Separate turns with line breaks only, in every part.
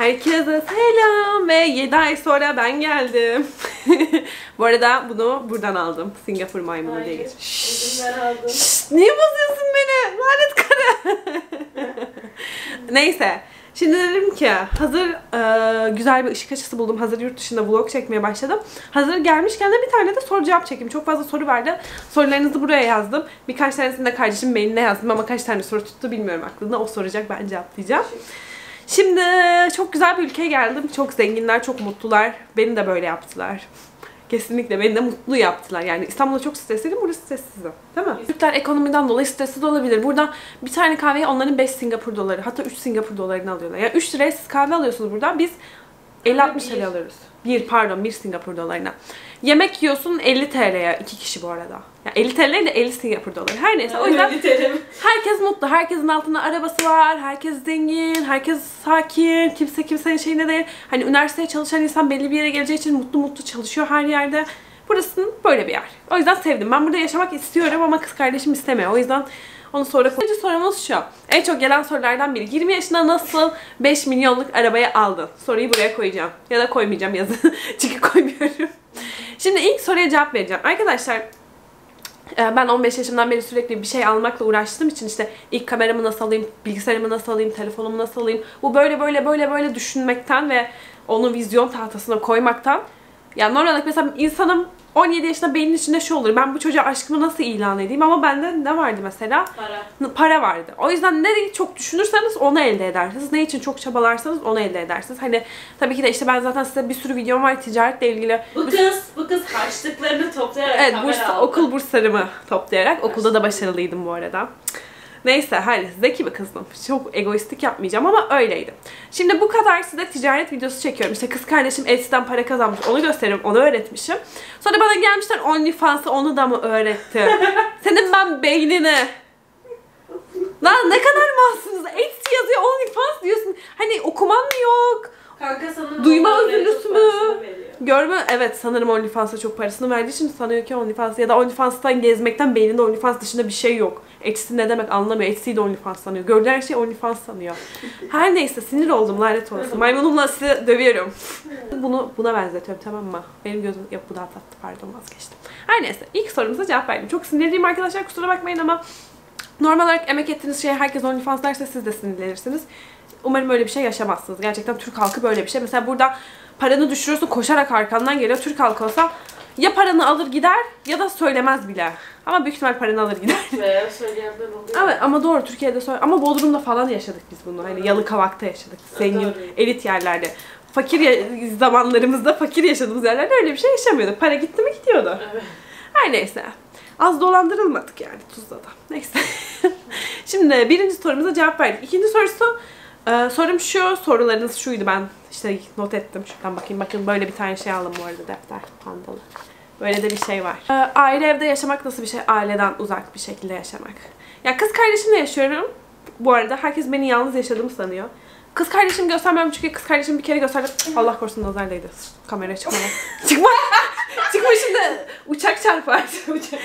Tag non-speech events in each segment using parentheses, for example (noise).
Herkese selam ve 7 ay sonra ben geldim. (laughs) Bu arada bunu buradan aldım. Singapur maymunu diye geçmiş.
Şşş.
Niye bozuyorsun beni? Lanet karı. (laughs) Neyse. Şimdi dedim ki hazır e, güzel bir ışık açısı buldum. Hazır yurt dışında vlog çekmeye başladım. Hazır gelmişken de bir tane de soru cevap çekeyim. Çok fazla soru vardı. Sorularınızı buraya yazdım. Birkaç tanesini de kardeşim mailine yazdım ama kaç tane soru tuttu bilmiyorum aklında. O soracak ben cevaplayacağım. Şimdi çok güzel bir ülkeye geldim. Çok zenginler, çok mutlular. Beni de böyle yaptılar. Kesinlikle beni de mutlu yaptılar. Yani İstanbul'da çok stresliydim, burada stressizim. Değil mi? Türkler ekonomiden dolayı stressiz olabilir. Buradan bir tane kahveye onların 5 Singapur doları, hatta 3 Singapur dolarını alıyorlar. Yani 3 liraya siz kahve alıyorsunuz buradan. Biz 50-60
Bir.
TL alıyoruz. Bir pardon, bir Singapur dolarına. Yemek yiyorsun 50 TL'ye. iki kişi bu arada. Yani 50 TL de 50 Singapur doları. Her neyse o yüzden. Herkes mutlu. Herkesin altında arabası var. Herkes zengin. Herkes sakin. Kimse kimsenin şeyine değil. Hani üniversiteye çalışan insan belli bir yere geleceği için mutlu mutlu çalışıyor her yerde. Burası böyle bir yer. O yüzden sevdim. Ben burada yaşamak istiyorum ama kız kardeşim istemiyor. O yüzden onu sonra konuşalım. sorumuz şu. En çok gelen sorulardan biri. 20 yaşında nasıl 5 milyonluk arabayı aldın? Soruyu buraya koyacağım. Ya da koymayacağım yazın. (laughs) Çünkü koymuyorum. Şimdi ilk soruya cevap vereceğim. Arkadaşlar ee, Ben 15 yaşımdan beri sürekli bir şey almakla uğraştığım için işte ilk kameramı nasıl alayım, bilgisayarımı nasıl alayım, telefonumu nasıl alayım. Bu böyle böyle böyle böyle düşünmekten ve onu vizyon tahtasına koymaktan. Yani normal olarak mesela insanım 17 yaşında beynin içinde şu olur. Ben bu çocuğa aşkımı nasıl ilan edeyim ama bende ne vardı mesela?
Para.
Para vardı. O yüzden nereyi çok düşünürseniz onu elde edersiniz. Ne için çok çabalarsanız onu elde edersiniz. Hani tabii ki de işte ben zaten size bir sürü videom var ticaretle ilgili.
Bu kız, bu kız harçlıklarını toplayarak
Evet, burs,
aldı.
okul burslarımı toplayarak. Okulda da başarılıydım bu arada. Neyse, her zeki bir kızdım. Çok egoistik yapmayacağım ama öyleydim. Şimdi bu kadar size ticaret videosu çekiyorum. İşte kız kardeşim Etsy'den para kazanmış. Onu gösteriyorum, onu öğretmişim. Sonra bana gelmişler OnlyFans'ı onu da mı öğretti? (laughs) Senin ben beynini. Lan ne kadar mahsunuz. Etsy yazıyor OnlyFans diyorsun. Hani okuman mı yok?
Kanka sana
Duyma
çok
mü? Görme evet sanırım OnlyFans'a çok parasını verdiği için sanıyor ki OnlyFans ya da OnlyFans'tan gezmekten beyninde OnlyFans dışında bir şey yok. Etsy ne demek anlamıyor. Etsy'yi de OnlyFans sanıyor. Gördüğü her şey OnlyFans sanıyor. Her neyse sinir oldum lanet olsun. Maymunumla sizi dövüyorum. Bunu buna benzetiyorum tamam mı? Benim gözüm yok bu daha tatlı pardon vazgeçtim. Her neyse ilk sorumuza cevap verdim. Çok sinirliyim arkadaşlar kusura bakmayın ama normal olarak emek ettiğiniz şeye herkes OnlyFans derse siz de sinirlenirsiniz. Umarım öyle bir şey yaşamazsınız. Gerçekten Türk halkı böyle bir şey. Mesela burada paranı düşürüyorsun koşarak arkandan geliyor. Türk halkı olsa ya paranı alır gider ya da söylemez bile. Ama büyük ihtimal paranı alır gider.
Ve söyleyenler oluyor.
Evet ama doğru Türkiye'de söyle ama Bodrum'da falan yaşadık biz bunu. Hani Yalıkavak'ta yaşadık. Zengin,
Doğru.
elit yerlerde. Fakir zamanlarımızda fakir yaşadığımız yerlerde öyle bir şey yaşamıyorduk. Para gitti mi gidiyordu.
Evet.
Her neyse. Az dolandırılmadık yani Tuzla'da. Neyse. (laughs) Şimdi birinci sorumuza cevap verdik. İkinci sorusu e, sorum şu. Sorularınız şuydu ben işte not ettim. Şuradan bakayım. Bakın böyle bir tane şey aldım bu arada defter. Pandalı. Böyle de bir şey var. E, aile evde yaşamak nasıl bir şey? Aileden uzak bir şekilde yaşamak. Ya kız kardeşimle yaşıyorum. Bu arada herkes beni yalnız yaşadığımı sanıyor. Kız kardeşim göstermem çünkü kız kardeşim bir kere gösterdi. Allah korusun nazar değdi. Kameraya (laughs) çıkma. çıkma. çıkma şimdi. Uçak çarpar. (laughs) uçak.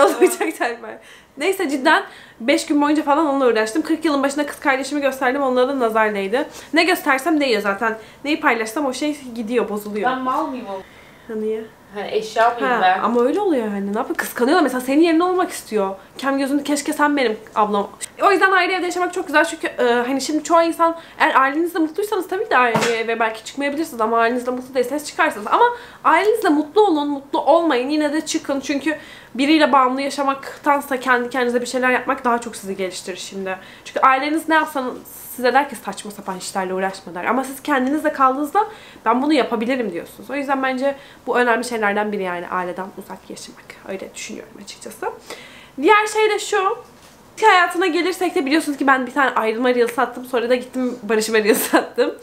Uçak çarpar. Neyse cidden 5 gün boyunca falan onunla uğraştım. 40 yılın başında kız kardeşimi gösterdim. Onlara da nazar değdi. Ne göstersem değiyor zaten. Neyi paylaşsam o şey gidiyor, bozuluyor.
Ben mal mıyım oğlum?
Niye?
Hani eşya mıyım ben?
ama öyle oluyor yani. Ne yapayım? Kıskanıyorlar. Mesela senin yerine olmak istiyor. Kem gözünde keşke sen benim ablam. O yüzden ayrı evde yaşamak çok güzel çünkü e, hani şimdi çoğu insan eğer ailenizle mutluysanız tabii ki ayrı eve belki çıkmayabilirsiniz ama ailenizle mutlu değilseniz çıkarsınız. Ama ailenizle mutlu olun, mutlu olmayın. Yine de çıkın çünkü biriyle bağımlı yaşamaktansa kendi kendinize bir şeyler yapmak daha çok sizi geliştirir şimdi. Çünkü aileniz ne yapsanız size der ki saçma sapan işlerle uğraşma der. Ama siz kendinizle kaldığınızda ben bunu yapabilirim diyorsunuz. O yüzden bence bu önemli şeylerden biri yani aileden uzak yaşamak. Öyle düşünüyorum açıkçası. Diğer şey de şu. İlk hayatına gelirsek de biliyorsunuz ki ben bir tane ayrılma reels sattım. Sonra da gittim barışma reels sattım.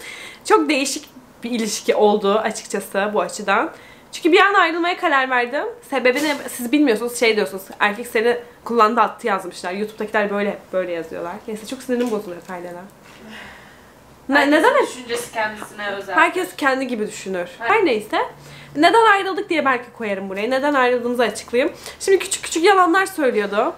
Çok değişik bir ilişki oldu açıkçası bu açıdan. Çünkü bir an ayrılmaya karar verdim. Sebebini siz bilmiyorsunuz şey diyorsunuz. Erkek seni kullandı attı yazmışlar. Youtube'dakiler böyle böyle yazıyorlar. Neyse çok sinirim bozuluyor Taylan'a. Ne, hep
Düşüncesi kendisine özel.
Herkes kendi gibi düşünür. Her neyse. Neden ayrıldık diye belki koyarım buraya. Neden ayrıldığımızı açıklayayım. Şimdi küçük küçük yalanlar söylüyordu.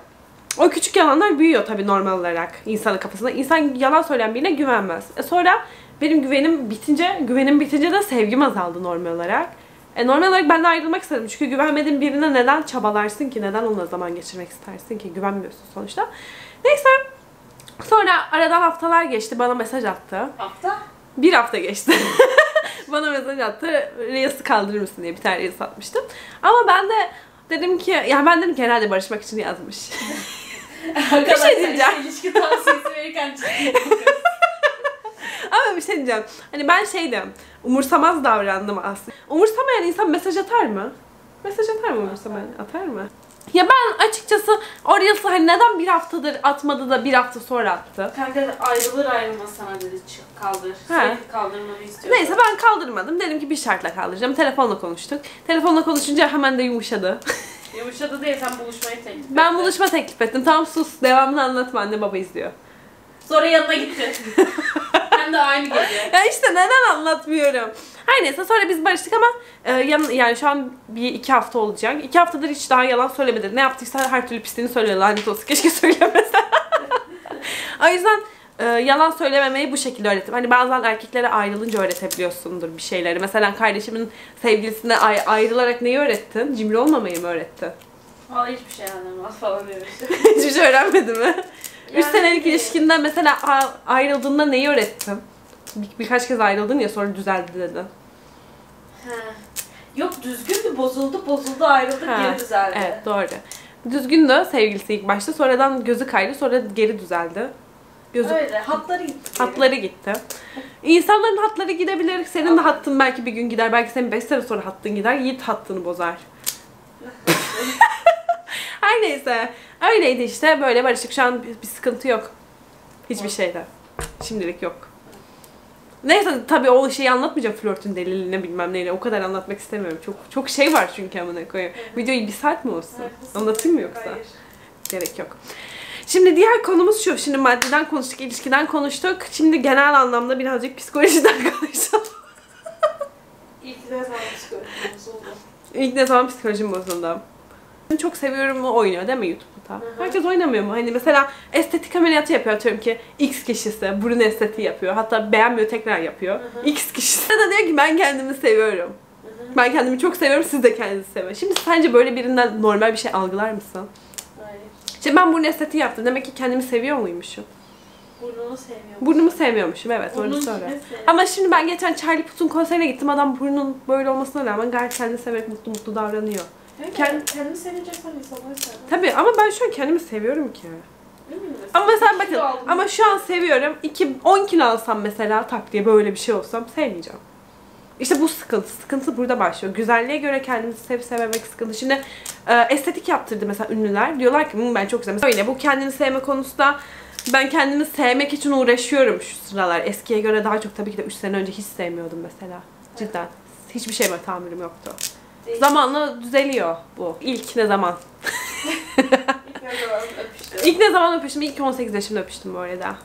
O küçük yalanlar büyüyor tabii normal olarak insanın kafasında. İnsan yalan söyleyen birine güvenmez. E sonra benim güvenim bitince, güvenim bitince de sevgim azaldı normal olarak. E, normal olarak ben de ayrılmak istedim. Çünkü güvenmediğin birine neden çabalarsın ki? Neden onunla zaman geçirmek istersin ki? Güvenmiyorsun sonuçta. Neyse. Sonra aradan haftalar geçti. Bana mesaj attı.
Hafta?
Bir hafta geçti. (laughs) Bana mesaj attı. Reels'i kaldırır mısın diye bir tane Reels atmıştım. Ama ben de dedim ki, yani ben dedim ki herhalde barışmak için yazmış. (laughs)
Arkadaşlar
şey diyeceğim.
ilişki tavsiyesi verirken (laughs)
Ama bir şey diyeceğim. Hani ben şeydim, umursamaz davrandım aslında. Umursamayan insan mesaj atar mı? Mesaj atar mı umursamayan? Atar mı? Ya ben açıkçası o Reels'ı hani neden bir haftadır atmadı da bir hafta sonra attı?
Kanka ayrılır ayrılmaz sana dedi çık kaldır.
He.
Sürekli kaldırmanı istiyor.
Neyse ben kaldırmadım. Dedim ki bir şartla kaldıracağım. Telefonla konuştuk. Telefonla konuşunca hemen de yumuşadı. (laughs)
Yumuşadı diye sen buluşmayı teklif
ben
ettin.
buluşma teklif ettim. Tamam sus. Devamını anlatma. Anne baba izliyor.
Sonra yanına gitti. (laughs) Hem de aynı gece.
Ya işte neden anlatmıyorum. Her neyse sonra biz barıştık ama e, yan, yani şu an bir iki hafta olacak. İki haftadır hiç daha yalan söylemedi. Ne yaptıysa her türlü pisliğini söylüyor. Lanet olsun. Keşke (laughs) söylemese. o yüzden e, yalan söylememeyi bu şekilde öğrettim. Hani bazen erkeklere ayrılınca öğretebiliyorsundur bir şeyleri. Mesela kardeşimin sevgilisine ay- ayrılarak neyi öğrettin? Cimri olmamayı mı öğrettin?
Vallahi hiçbir şey anlamaz falan demiş. (laughs)
Hiçbir şey öğrenmedi mi? Üç
Yani-
senelik ilişkinden mesela ayrıldığında neyi öğrettin? Bir, birkaç kez ayrıldın ya sonra düzeldi dedin.
He. Yok düzgündü bozuldu bozuldu ayrıldı geri düzeldi.
Evet doğru. Düzgündü sevgilisi ilk başta. Sonradan gözü kaydı. Sonra geri düzeldi. Gözü
Öyle hatları gitti.
hatları gitti. İnsanların hatları gidebilir. Senin de hattın belki bir gün gider. Belki senin 5 sene sonra hattın gider. Yiğit hattını bozar. (laughs) Her neyse. Öyleydi işte. Böyle barışık. Şu an bir, bir sıkıntı yok. Hiçbir şeyde. Şimdilik yok. Neyse tabii o şeyi anlatmayacağım flörtün delilini bilmem neyle. O kadar anlatmak istemiyorum. Çok çok şey var çünkü amına koyayım. Videoyu bir saat mi olsun? Anlatayım mı yoksa?
Hayır.
Gerek yok. Şimdi diğer konumuz şu. Şimdi maddeden konuştuk, ilişkiden konuştuk. Şimdi genel anlamda birazcık psikolojiden (laughs) konuşalım.
İlk ne zaman psikolojim bozuldu?
İlk ne zaman psikolojim bozuldu? Çok seviyorum mu oynuyor değil mi YouTube'da?
hı.
Herkes oynamıyor mu? Hani mesela estetik ameliyatı yapıyor atıyorum ki X kişisi burun estetiği yapıyor. Hatta beğenmiyor tekrar yapıyor.
Hı hı.
X kişisi de diyor ki ben kendimi seviyorum. Ben kendimi çok seviyorum siz de kendinizi sevin. Şimdi sence böyle birinden normal bir şey algılar mısın?
Hayır.
Şimdi ben burun estetiği yaptım. Demek ki kendimi seviyor muymuşum?
Burnunu sevmiyorum.
Burnumu sevmiyormuşum evet
Burnunu
orası öyle.
kime sev-
Ama şimdi ben geçen Charlie Puth'un konserine gittim. Adam burnun böyle olmasına rağmen gayet kendini severek mutlu mutlu davranıyor.
Evet,
Kend-
kendimi seveceksen insanları sev.
Tabii ama ben şu an kendimi seviyorum ki. Ama mesela bakın ama şu an seviyorum. 2 10 kilo alsam mesela tak diye böyle bir şey olsam sevmeyeceğim. İşte bu sıkıntı. Sıkıntı burada başlıyor. Güzelliğe göre kendimizi sevip sevemek sıkıntı. Şimdi e, estetik yaptırdı mesela ünlüler. Diyorlar ki "Hı, ben çok güzel. Mesela öyle bu kendini sevme konusunda ben kendimi sevmek için uğraşıyorum şu sıralar. Eskiye göre daha çok tabii ki de 3 sene önce hiç sevmiyordum mesela. Cidden. Hiçbir şeyime tahammülüm yoktu.
Değil.
Zamanla düzeliyor bu. İlk ne zaman?
İlk ne zaman öpüştüm.
İlk ne zaman öpüştüm? İlk 18 yaşımda öpüştüm bu arada.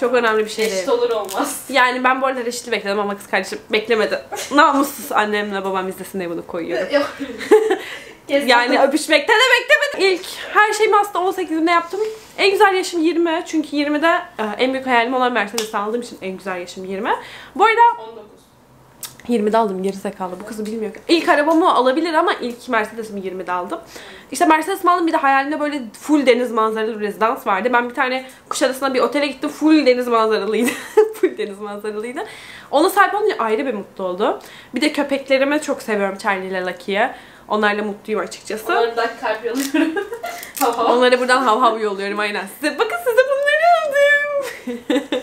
Çok önemli bir şey değil.
Eşit olur olmaz.
Yani ben bu arada reşitli bekledim ama kız kardeşim beklemedi. Namussuz annemle babam izlesin diye bunu koyuyorum.
Yok. (laughs)
Yani öpüşmekte de beklemedim. İlk her şeyimi aslında 18'imde yaptım. En güzel yaşım 20. Çünkü 20'de e, en büyük hayalim olan Mercedes aldığım için en güzel yaşım 20. Bu arada
19.
20'de aldım gerizekalı. Bu kızı bilmiyor. ki. İlk arabamı alabilir ama ilk Mercedes'imi 20'de aldım. İşte Mercedes'imi aldım bir de hayalimde böyle full deniz manzaralı bir rezidans vardı. Ben bir tane Kuşadası'na bir otele gittim. Full deniz manzaralıydı. (laughs) full deniz manzaralıydı. Ona sahip olunca ayrı bir mutlu oldu. Bir de köpeklerimi çok seviyorum Charlie ile Lucky'yi. Onlarla mutluyum açıkçası.
Onları da kalp yolluyorum. (laughs) Tamam.
Onlara buradan hav hav yolluyorum aynen. Size bakın size bunları aldım. (laughs)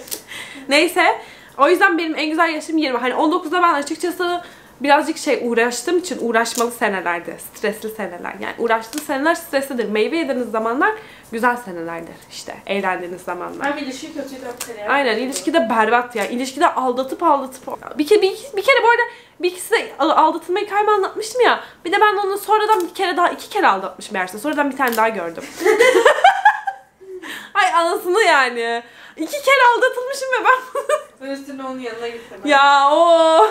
Neyse. O yüzden benim en güzel yaşım 20. Hani 19'da ben açıkçası birazcık şey uğraştığım için uğraşmalı senelerdi. Stresli seneler. Yani uğraştığınız seneler streslidir. Meyve yediğiniz zamanlar güzel senelerdir. işte eğlendiğiniz zamanlar.
Hem ilişki kötüydü hem.
Aynen ilişkide berbat ya. İlişkide aldatıp aldatıp. Bir kere, bir, bir kere bu arada bir ikisi de al- aldatılmayı kayma anlatmıştım ya. Bir de ben onu sonradan bir kere daha iki kere aldatmış meğerse. Sonradan bir tane daha gördüm. (laughs) Ay anasını yani. İki kere aldatılmışım ve ben
Ve üstüne (laughs) onun yanına gittim.
ya o.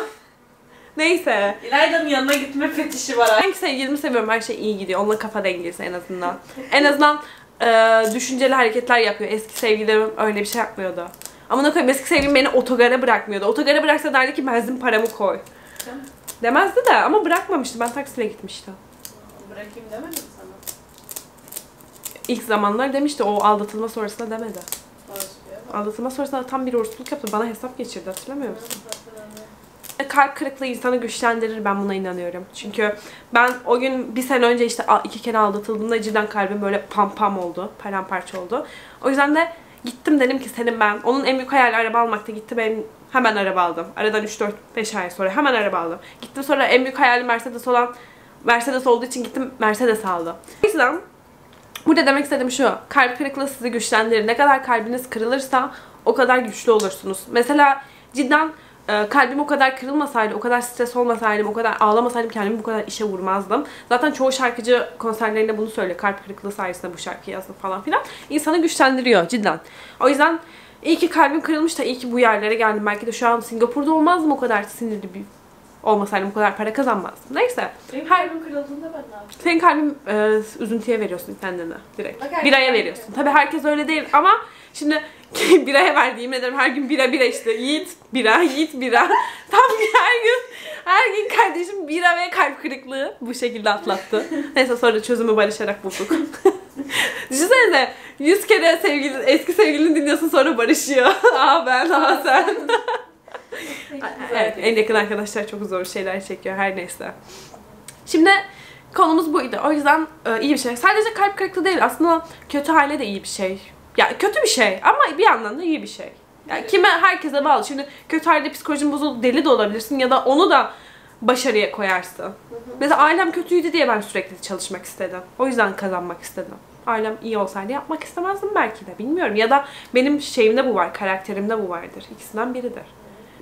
Neyse.
İlayda'nın yanına gitme fetişi var.
Ben sevgilimi seviyorum. Her şey iyi gidiyor. Onunla kafa dengesi en azından. En azından e, düşünceli hareketler yapıyor. Eski sevgililerim öyle bir şey yapmıyordu. Amına koyayım eski sevgilim beni otogara bırakmıyordu. Otogara bıraksa derdi ki benzin paramı koy. Demezdi de ama bırakmamıştı. Ben taksiyle gitmiştim.
bırakayım demedim sana.
İlk zamanlar demişti o aldatılma sonrasında demedi. Aldatılma sonrasında tam bir hırsızlık yaptı. Bana hesap geçirdi hatırlamıyor musun?
Hatırlamıyorum.
Kalp kırıklığı insanı güçlendirir ben buna inanıyorum. Çünkü ben o gün bir sene önce işte iki kere aldatıldığımda cidden kalbim böyle pam pam oldu. Paramparça oldu. O yüzden de gittim dedim ki senin ben. Onun en büyük hayali araba almakta gitti benim hemen araba aldım. Aradan 3-4-5 ay sonra hemen araba aldım. Gittim sonra en büyük hayalim Mercedes olan Mercedes olduğu için gittim Mercedes aldım. O yüzden Burada demek istediğim şu. Kalp kırıklığı sizi güçlendirir. Ne kadar kalbiniz kırılırsa o kadar güçlü olursunuz. Mesela cidden e, kalbim o kadar kırılmasaydı, o kadar stres olmasaydım, o kadar ağlamasaydım kendimi bu kadar işe vurmazdım. Zaten çoğu şarkıcı konserlerinde bunu söylüyor. Kalp kırıklığı sayesinde bu şarkıyı yazdım falan filan. İnsanı güçlendiriyor cidden. O yüzden iyi ki kalbim kırılmış da iyi ki bu yerlere geldim. Belki de şu an Singapur'da olmazdım o kadar sinirli bir olmasaydım o kadar para kazanmazdım. Neyse.
Benim
Her-
kalbim kırıldığında ben ne yapacağım?
Senin kalbin e, üzüntüye veriyorsun kendini direkt.
Bak,
Biraya veriyorsun. Tabii herkes öyle değil ama şimdi (laughs) biraya verdiğim ederim her gün bira bira işte. Yiğit bira, yiğit bira. (laughs) Tam her gün her gün kardeşim bira ve kalp kırıklığı bu şekilde atlattı. (laughs) Neyse sonra çözümü barışarak bulduk. Düşünsenize 100 kere sevgili, eski sevgilini dinliyorsun sonra barışıyor. Aa ben, aa sen. Evet, en yakın arkadaşlar çok zor şeyler çekiyor her neyse. Şimdi konumuz buydu. O yüzden e, iyi bir şey. Sadece kalp kırıklığı değil aslında kötü hale de iyi bir şey. Ya kötü bir şey ama bir yandan da iyi bir şey. Yani
Evet.
kime herkese bağlı. Şimdi kötü halde psikolojin bozuldu deli de olabilirsin ya da onu da başarıya koyarsın. Mesela ailem kötüydü diye ben sürekli çalışmak istedim. O yüzden kazanmak istedim. Ailem iyi olsaydı yapmak istemezdim belki de bilmiyorum. Ya da benim şeyimde bu var, karakterimde bu vardır. İkisinden biridir.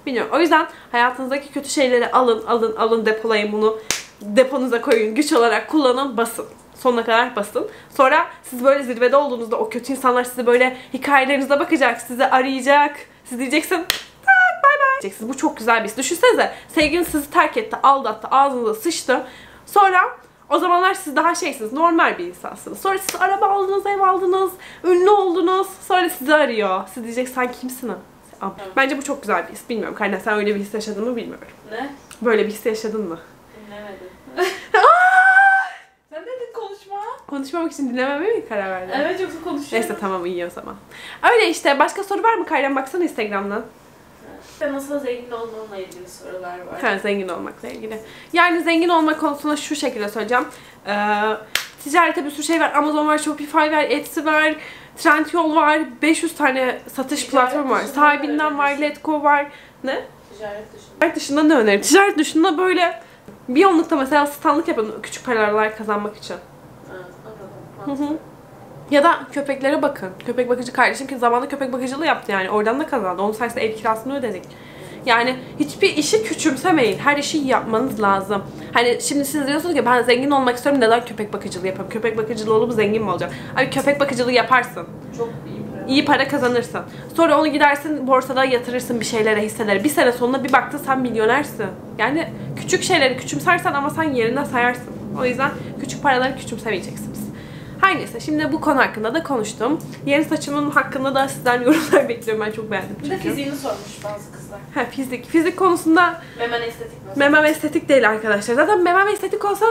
Bilmiyorum. O yüzden hayatınızdaki kötü şeyleri alın, alın, alın depolayın bunu. Deponuza koyun, güç olarak kullanın, basın. Sonuna kadar basın. Sonra siz böyle zirvede olduğunuzda o kötü insanlar size böyle hikayelerinize bakacak, sizi arayacak. Siz diyeceksin, "Tak, bay bay. Diyeceksiniz. Bu çok güzel bir his. Düşünsenize sevgiliniz sizi terk etti, aldattı, ağzınıza sıçtı. Sonra o zamanlar siz daha şeysiniz, normal bir insansınız. Sonra siz araba aldınız, ev aldınız, ünlü oldunuz. Sonra sizi arıyor. Siz diyecek sen kimsin? ha?" Bence bu çok güzel bir his. Bilmiyorum Kayna sen öyle bir his yaşadın mı bilmiyorum.
Ne?
Böyle bir his yaşadın mı?
Dinlemedim. (laughs) Sen dedin konuşma.
Konuşmamak için dinlememeye mi karar verdin?
Evet yoksa konuşuyorum.
Neyse tamam iyi o zaman. Öyle işte. Başka soru var mı Kayran? Baksana Instagram'dan.
İşte nasıl zengin olmamla ilgili sorular var.
Ha, zengin olmakla ilgili. Yani zengin olma konusunda şu şekilde söyleyeceğim. Ee, ticarette bir sürü şey var. Amazon var, Shopify var, Etsy var, Trendyol var. 500 tane satış
Ticaret
platformu var. Sahibinden var? Letgo var. Ne?
Ticaret dışında.
Ticaret dışında ne önerim? Ticaret dışında böyle bir onlukta mesela standlık yapın küçük paralar kazanmak için. Hı
anladım.
hı. Ya da köpeklere bakın. Köpek bakıcı kardeşim ki zamanında köpek bakıcılığı yaptı yani. Oradan da kazandı. Onun sayesinde ev kirasını ödedik. Yani hiçbir işi küçümsemeyin. Her işi yapmanız lazım. Hani şimdi siz diyorsunuz ki ben zengin olmak istiyorum neden köpek bakıcılığı yapayım? Köpek bakıcılığı olup zengin mi olacağım? Abi köpek bakıcılığı yaparsın.
Çok iyi para.
İyi para kazanırsın. Sonra onu gidersin borsada yatırırsın bir şeylere hisselere. Bir sene sonunda bir baktın sen milyonersin. Yani küçük şeyleri küçümsersen ama sen yerinde sayarsın. O yüzden küçük paraları küçümsemeyeceksiniz. Her neyse şimdi bu konu hakkında da konuştum. Yeni saçımın hakkında da sizden (laughs) yorumlar bekliyorum. Ben çok beğendim
Bir de
çünkü.
fiziğini sormuş bazı kızlar.
Ha fizik. Fizik konusunda
Memen estetik mi?
memem estetik değil arkadaşlar. Zaten memem estetik olsa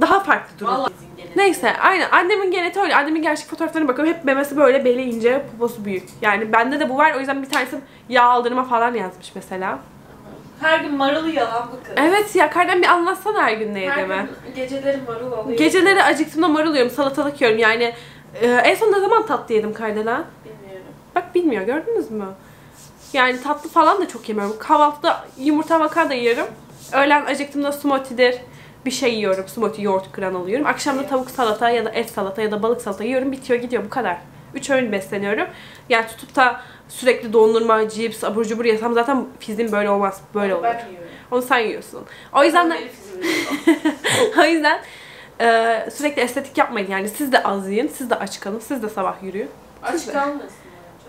daha farklı durur.
Vallahi.
Neyse aynen annemin geneti öyle. Annemin gerçek fotoğraflarına bakıyorum. Hep memesi böyle beli ince, poposu büyük. Yani bende de bu var. O yüzden bir tanesi yağ aldırma falan yazmış mesela.
Her gün marulu yalan bu kız.
Evet ya Karden bir anlatsana her gün ne
Her
yediğimi.
gün geceleri marul alıyor.
Geceleri acıktığımda marul yiyorum, salatalık yiyorum. Yani e, en son ne zaman tatlı yedim Karden'a?
Bilmiyorum.
Bak bilmiyor gördünüz mü? Yani tatlı falan da çok yemiyorum. Kahvaltıda yumurta makarna yiyorum. Öğlen acıktığımda smoothie'dir. Bir şey yiyorum. Smoothie, yoğurt, granola yiyorum. Akşam da tavuk salata ya da et salata ya da balık salata yiyorum. Bitiyor gidiyor bu kadar. Üç öğün besleniyorum. Yani tutup da sürekli dondurma, cips, abur cubur yesem zaten fiziğim böyle olmaz. Böyle olur. Onu sen yiyorsun. O yüzden de (laughs) o yüzden e, sürekli estetik yapmayın. Yani siz de az yiyin, siz de aç kalın, siz de sabah yürüyün.
Aç kalmasın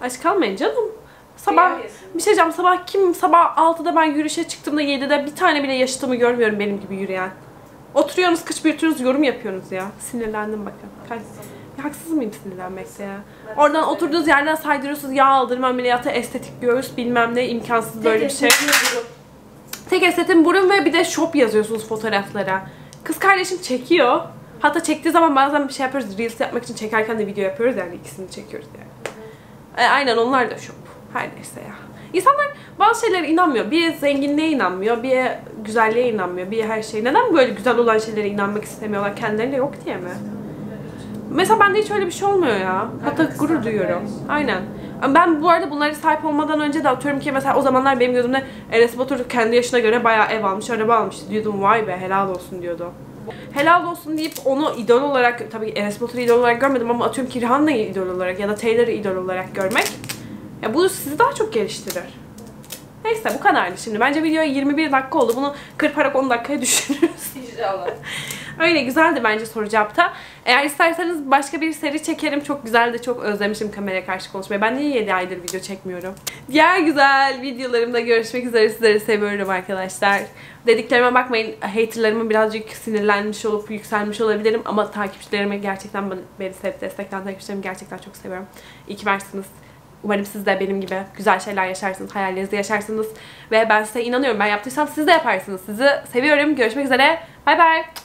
bence.
Aç kalmayın canım. Sabah bir şey diyeceğim. Sabah kim sabah 6'da ben yürüyüşe çıktığımda 7'de bir tane bile yaşıtımı görmüyorum benim gibi yürüyen. Oturuyorsunuz kıç büyütüyorsunuz yorum yapıyorsunuz ya. Sinirlendim bakın. Kaç- Ya, haksız mıyım sinirlenmekte ya? Oradan oturduğunuz yerden saydırıyorsunuz yağ aldırma ameliyatı, estetik göğüs bilmem ne imkansız böyle bir şey. Tek estetim burun ve bir de shop yazıyorsunuz fotoğraflara. Kız kardeşim çekiyor. Hatta çektiği zaman bazen bir şey yapıyoruz. Reels yapmak için çekerken de video yapıyoruz yani ikisini çekiyoruz yani. E, aynen onlar da shop. Her neyse ya. İnsanlar bazı şeylere inanmıyor. Bir zenginliğe inanmıyor, bir güzelliğe inanmıyor, bir her şey. Neden böyle güzel olan şeylere inanmak istemiyorlar? Kendilerinde yok diye mi? Mesela bende hiç öyle bir şey olmuyor ya. Hatta gurur duyuyorum. Aynen. Ben bu arada bunlara sahip olmadan önce de atıyorum ki mesela o zamanlar benim gözümde Enes Batur kendi yaşına göre bayağı ev almış, araba almış. Diyordum vay be helal olsun diyordu. Helal olsun deyip onu idol olarak, tabii Enes Batur'u idol olarak görmedim ama atıyorum ki Rihanna'yı idol olarak ya da Taylor'ı idol olarak görmek ya bu sizi daha çok geliştirir. Neyse bu kadardı şimdi. Bence video 21 dakika oldu. Bunu kırparak 10 dakikaya (laughs) düşürürüz.
İnşallah.
Öyle güzeldi bence soru cevapta. Eğer isterseniz başka bir seri çekerim. Çok güzeldi. Çok özlemişim kameraya karşı konuşmayı. Ben niye 7 aydır video çekmiyorum? Diğer güzel videolarımda görüşmek üzere. Sizleri seviyorum arkadaşlar. Dediklerime bakmayın. Haterlarıma birazcık sinirlenmiş olup yükselmiş olabilirim. Ama takipçilerime gerçekten beni sevip destekleyen takipçilerimi gerçekten çok seviyorum. İyi ki varsınız. Umarım siz de benim gibi güzel şeyler yaşarsınız, hayallerinizi yaşarsınız. Ve ben size inanıyorum. Ben yaptıysam siz de yaparsınız. Sizi seviyorum. Görüşmek üzere. Bay bay.